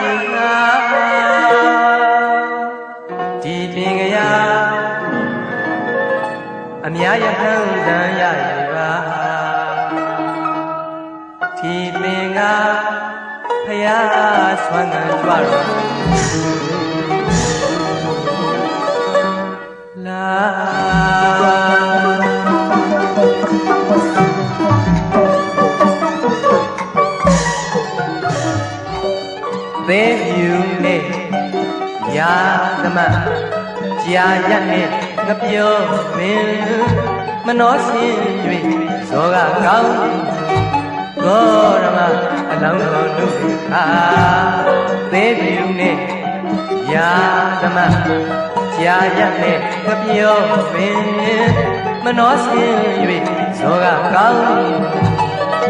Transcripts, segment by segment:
ယူငါဒီပင်ကရအများရဟန်းတန်ရရပါဒီပင်ကဖယားဆွမ်းငံကြွတော် ရာသမကြာရနဲ့ငပြောမင်းမနှောဆင်း၍ဇောကကောင်းဂေါရမအလောင်းတော်တို့အာသေးမြူနဲ့ရာသမကြာရနဲ့ငပြောမင်းမနှောဆင်း၍ဇောကကောင်း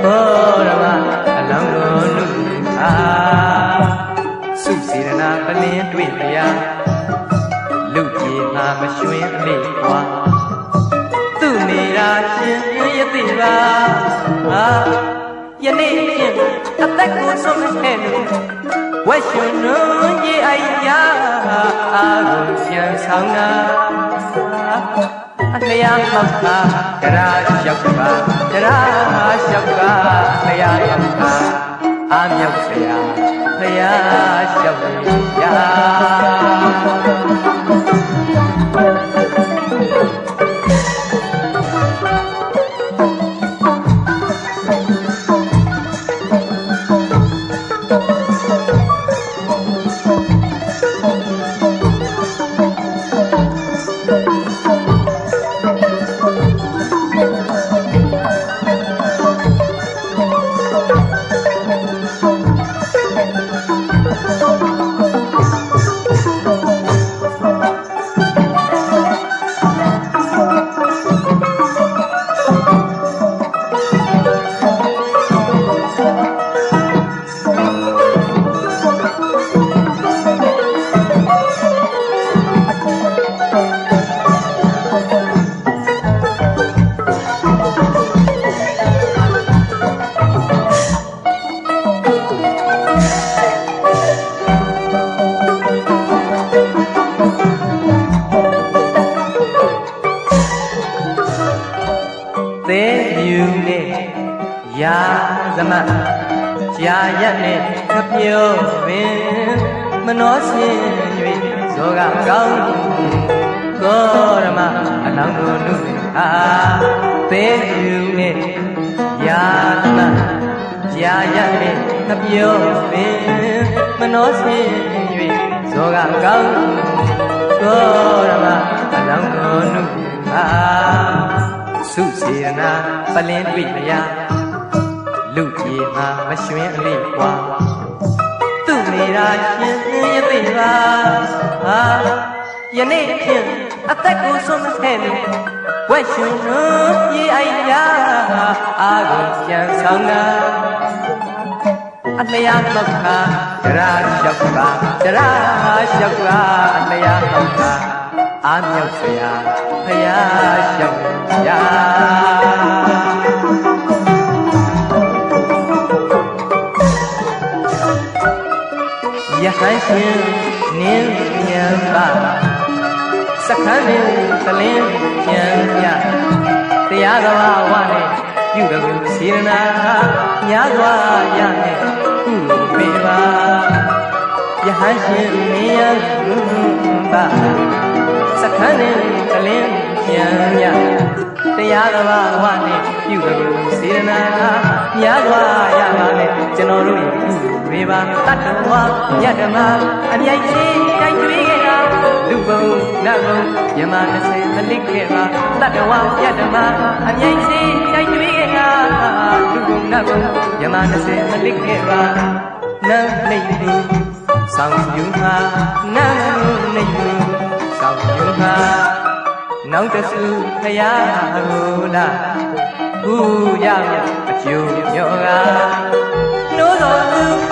ဂေါရမအလောင်းတော်တို့အာစုစေရနာပ လင်းတွေ့တရားလူပြေမှာမရွှင်လေကွာသူ့နေရာရှင်ရတိပါဟာယနေ့ဖြင့်အသက်ကိုဆုံးခဲ့လို့ဝက်ရှင်နုံကြီးအိုင်ယာအာကိုပြန်ဆောင်တာအလျာမောက်တာကြရာရောက်ပါကြရာရောက်ပါလျာရောက်ပါအာမြောက်เสี ยဖ ကြာရက်နဲ့ခပြောပင်မနှောဆင်း၍ဇောကကောင်းကောရမအလောင်းတို့လူအာသေယူနဲ့ယာသမကြာရက်နဲ့ခပြောပင်မနှောဆင်း၍ဇောကကောင်းကောရမအလောင်းတို့လူအာစုစေနာပလင်းတွေ့လျာ လူကြီးမှာမရွှင်အလေးကွာသူ့မိရာရှင်ရသိပါဟာယနေ့ဖြင့်အသက်ကိုဆုံးမခဲ့လို့ဝက်ရှင်လို့ပြေးအိုင်ရာအာကိုပြန်ဆောင်တာအလျာမောက္ခဒရာလျှောက်ကဒရာလျှောက်ကအလျာမောက္ခအာမြောက်ဆရာဖယားလျှောက်ရာ န်ရှင်နင်းဉာဏ်ပါစခန်းနေသလင်းကြံမြတရားတော်ဝနဲ့ပြုတော်ကိုစေရနာညာစွာရနဲ့ကုလိုပေပါယဟန်ရှင်နင်းဉာဏ်ပါစခန်းနေသလင်းကြံမြတရားတော်ဝနဲ့ပြုတော်ကိုစေရနာညာစွာရပါနဲ့ကျွန်တော်တို့ရဲ့ကုလို တွေပါတတ္တဝါယတမအမြိုက်ချင်းတိုက်တွေးခဲ့တာလူဘုံနတ်ဘုံယမ20မလစ်ခဲ့ပါတတ္တဝါယတမအမြိုက်ချင်းတိုက်တွေးခဲ့တာလူဘုံနတ်ဘုံယမ20မလစ်ခဲ့ပါနတ်လိတ်ဘူးဆောင်ယူမှာနတ်လိတ်ဘူးဆောင်ယူမှာနောက်တဆူဖရာကိုလာဘူးရအကျိုးမြော်ကနိုးတော်သူ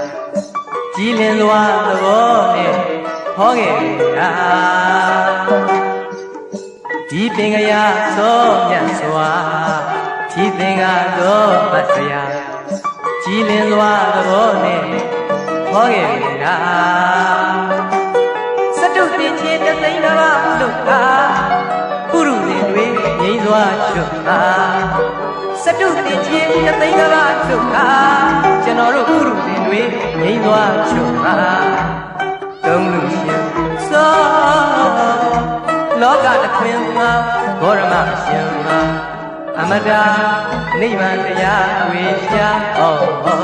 ကူလူဆက်ပါသင်္ကာသောမတ်စရာကြည်လင်စွာသဘောနဲ့ဟောခဲ့တာဒီပင်ကရသောမြတ်စွာကြည်သင်္ကာသောမတ်စရာကြည်လင်စွာသဘောနဲ့ဟောခဲ့တာစတုတင်ချင်းတသိန်းတစ်ပါးလုတာပုရုဇဉ်တွေငြိမ်းစွာချွတ်တာစတုတင်ချင်းတသိန်းတစ်ပါးလုတာကျွန်တော်တို့ပုရုဇဉ်တွေ ငြိမ်းစွာချွတ်တာသုံးလူရှင်သောလောကတခွင်မှာဘောရမရှင်မှာအမတာနိဗ္ဗာန်တရားဝေရှာဩ